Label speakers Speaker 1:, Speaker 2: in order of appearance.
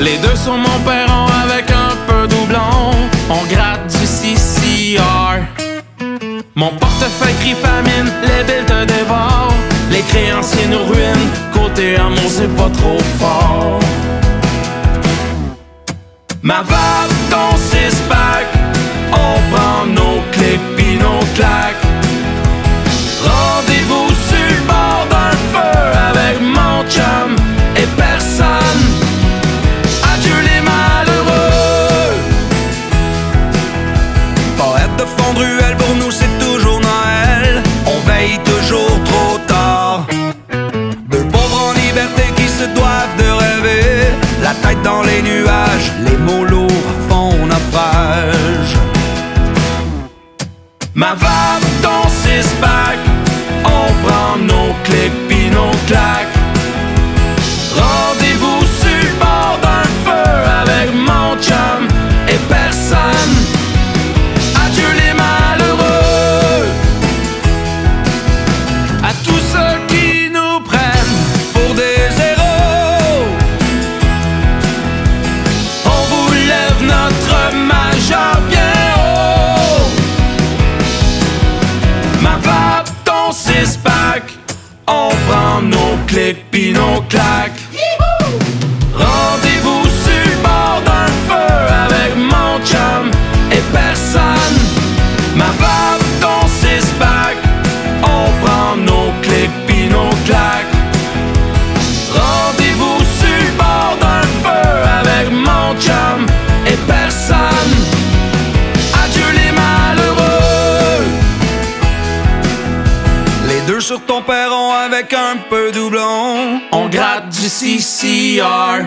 Speaker 1: Les deux sont mon perron avec un peu doublon. On gratte du CCR. Mon portefeuille crie famine, les billes te dévorent. Les créanciers nous ruinent, côté amour c'est pas trop fort. Ma vague, ton six-pack,
Speaker 2: c'est toujours Noël. On veille toujours trop tard. Deux pauvres en liberté qui se doivent de rêver. La tête dans les nuages, les mots lourds font naufrage.
Speaker 1: Ma vague, ton six-pack, on prend nos clics
Speaker 2: sur ton perron avec un peu doublon.
Speaker 1: On gratte du CCR.